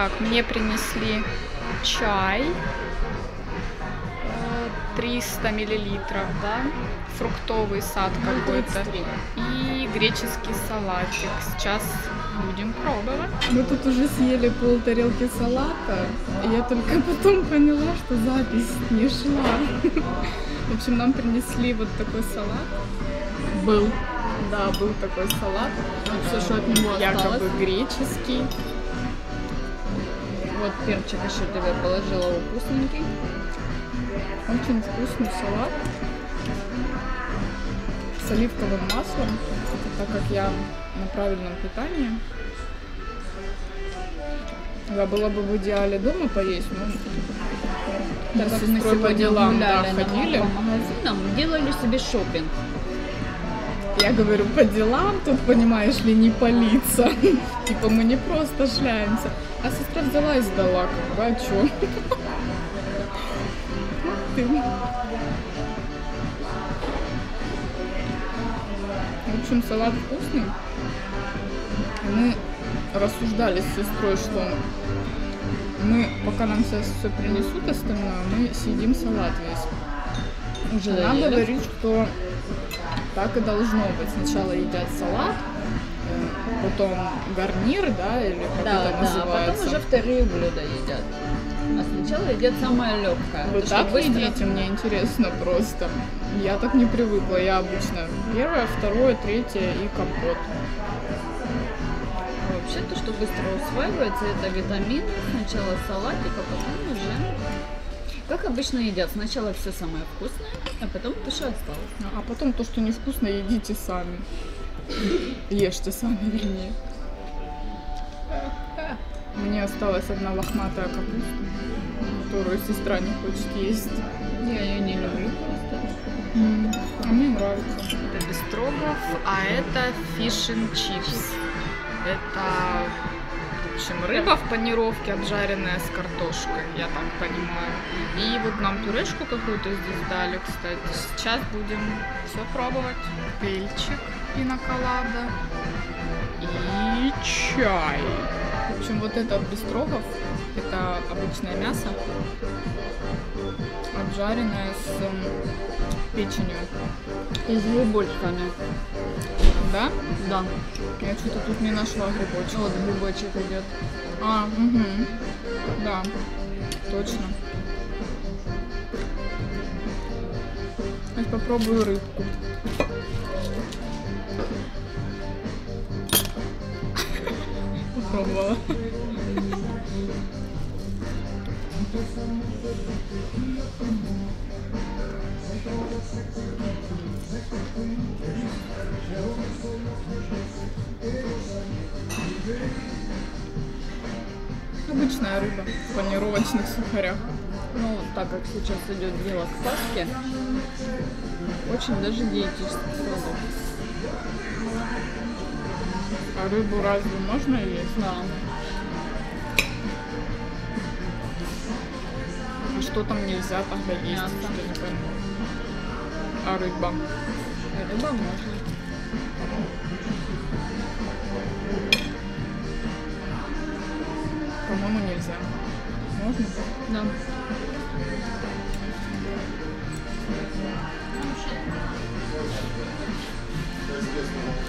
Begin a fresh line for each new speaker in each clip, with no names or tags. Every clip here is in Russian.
Так, мне принесли чай. э, 300 миллилитров, да? Фруктовый сад какой-то. И греческий салатик. Сейчас будем пробовать.
Мы тут уже съели пол тарелки салата, и я только потом поняла, что запись не шла. В общем, нам принесли вот такой салат. Был. Да, был такой салат.
Все, что от него осталось.
Якобы греческий.
Вот перчик еще тебе положила вкусненький.
Очень вкусный салат с оливковым маслом, так как я на правильном питании. Я была бы в идеале дома поесть, но
Так
мы
как
с
мы
сестрой по
сегодня
делам да, ходили.
по магазинам, делали себе шопинг.
Я говорю, по делам тут, понимаешь ли, не палиться. Типа мы не просто шляемся. А сестра взяла и сдала, как бы, а чё? Ты. В общем, салат вкусный. Мы рассуждали с сестрой, что мы, пока нам сейчас все принесут остальное, мы съедим салат весь.
Уже
Она говорит, что так и должно быть. Сначала едят салат, э, потом гарнир, да, или как
Да,
это
да, а
называется.
потом уже вторые блюда едят. А сначала едят самое легкое.
Вы так
быстро-
едите? Мне интересно просто. Я так не привыкла. Я обычно первое, второе, третье и компот.
Вообще то, что быстро усваивается, это витамины. Сначала салатик, а потом уже... Как обычно едят. Сначала все самое вкусное, а потом то, что осталось.
А потом то, что невкусно, едите сами. Ешьте сами, вернее. Мне осталась одна лохматая капуста, которую сестра не хочет есть.
Я ее не люблю просто.
А мне нравится.
Это бестрогов, а это fish and chips. Это, общем, рыба в панировке, обжаренная с картошкой, я так понимаю. И вот нам пюрешку какую-то здесь дали, кстати. Сейчас будем все пробовать. Пельчик пинаколада и чай.
В общем, вот это бестрогов, это обычное мясо, обжаренное с печенью.
И с грибочками.
Да?
Да.
Я что-то тут не нашла грибочек.
Вот грибочек идет.
А, угу. Да, точно. Сейчас попробую рыбку. Попробовала. Обычная рыба в панировочных сухарях.
Ну, так как сейчас идет дело к Пасхе, очень даже диетический продукт.
А рыбу разве можно есть?
Да.
А что там нельзя тогда есть?
Мясо.
А рыба?
Можно.
По-моему, нельзя. Можно?
Да.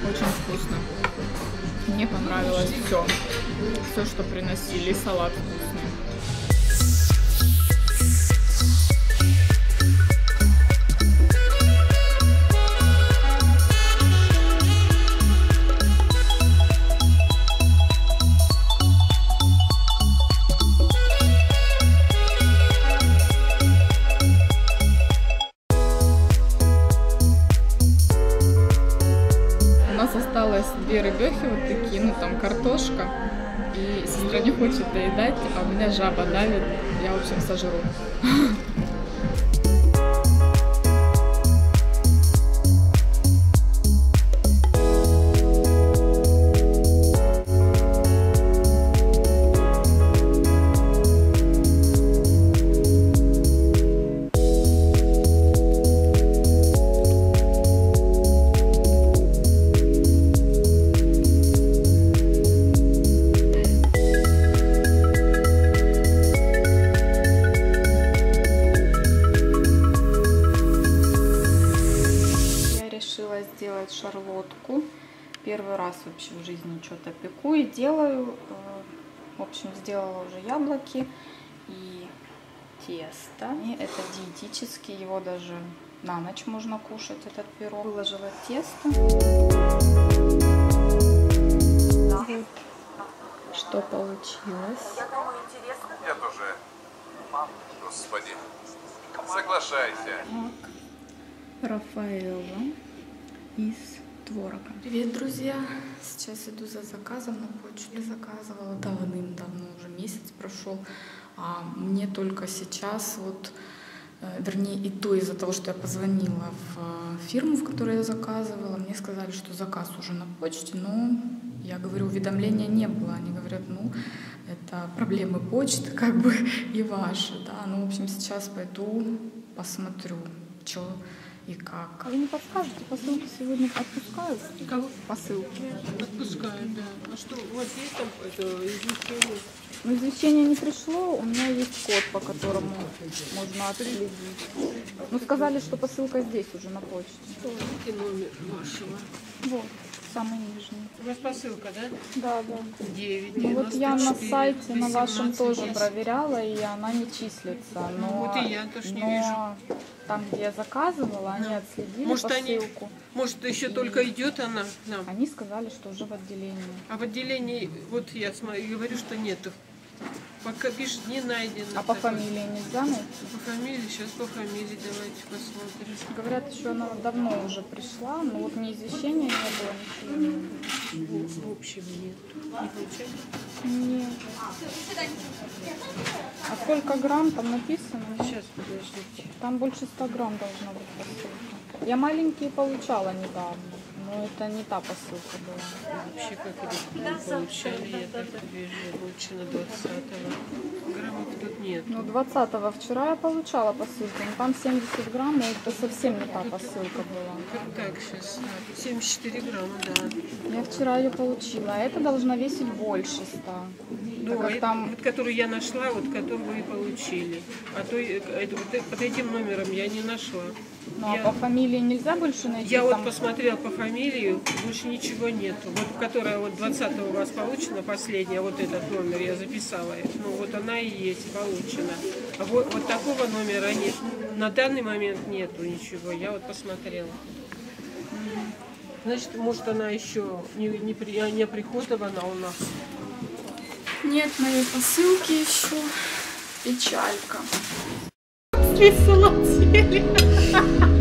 Очень вкусно. Мне понравилось все. Все, что приносили. Салат вкусный. Нас осталось две рыбехи вот такие, ну там картошка. И сестра не хочет доедать, а у меня жаба давит. Я, в общем, сожру. Первый раз вообще в жизни что-то пеку и делаю. Э, В общем, сделала уже яблоки и тесто. И это диетический, его даже на ночь можно кушать, этот пирог. Выложила тесто. Вот что получилось.
Я тоже. Господи. Соглашайся.
Так, Рафаэлло из творога. Привет, друзья! Сейчас иду за заказом на почту. Я заказывала давным-давно, уже месяц прошел. А мне только сейчас вот э, вернее, и то из-за того, что я позвонила в э, фирму, в которой я заказывала, мне сказали, что заказ уже на почте, но я говорю, уведомления не было. Они говорят, ну, это проблемы почты, как бы, и ваши, да. Ну, в общем, сейчас пойду посмотрю, что и как.
А вы не подскажете, посылки сегодня отпускают?
Кого?
Посылки.
Отпускают, да. А что, у вас есть там это извещение?
Но извещение не пришло, у меня есть код, по которому можно отследить. Ну, сказали, что посылка здесь уже на почте.
Скажите номер вашего.
Вот, самый нижний.
У вас посылка, да?
Да, да.
9,
Ну вот я на
94,
сайте на вашем
18.
тоже проверяла, и она не числится. Но,
Ну, вот и я тоже не
но
вижу.
там, где я заказывала, они отследили
Может, они-
посылку.
Может, еще только идет она нам.
Они сказали, что уже в отделении.
А в отделении, вот я смотрю, говорю, что нету. Пока пишет, не найдено.
А по фамилии нельзя найти?
По фамилии, сейчас по фамилии давайте посмотрим.
Говорят, еще она давно уже пришла, но вот ни извещения не было, ничего.
В, в общем, нет. Не получается?
Нет. А сколько грамм там написано?
Сейчас, подождите.
Там больше 100 грамм должна быть. Я маленькие получала недавно, но это не та посылка была.
Вообще, как электронно получали, я так вижу, лучше на 20-го. Граммов тут нет.
Ну, 20-го вчера я получала посылку, но там 70 грамм, и это совсем не та посылка была.
Так, сейчас. 74 грамма, да.
Я вчера ее получила, а это должна весить больше 100.
Ну, а
там
вот которую я нашла, вот которую вы получили. А то э, это- вот э- под этим номером я не нашла.
ну, а
я-
по фамилии нельзя больше найти?
Я вот
там?
посмотрела по фамилии, больше ничего нету. Вот которая вот 20 у вас получена, последняя, вот этот номер я записала. Ну вот она и есть получена. А вот, вот такого номера нет. На данный момент нету ничего. Я вот посмотрела. Значит, может она еще не, не, при- не приходована у нас.
Нет моей посылки еще. Печалька.
Салат съели.